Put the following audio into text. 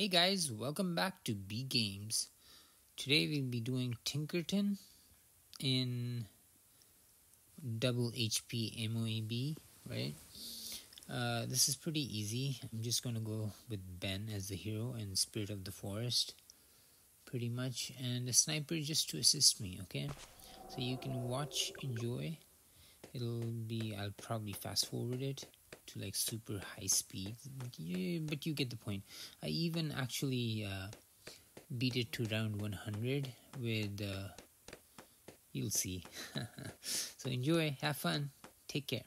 Hey guys, welcome back to T Games. Today we'll be doing Tinkerton in double HP MOAB, right? Uh, this is pretty easy. I'm just gonna go with Ben as the hero and Spirit of the Forest, pretty much, and the sniper just to assist me, okay? So you can watch, enjoy. It'll be, I'll probably fast forward it to like super high speed but you get the point. I even actually uh, beat it to round 100 with uh, you'll see. So enjoy have fun take care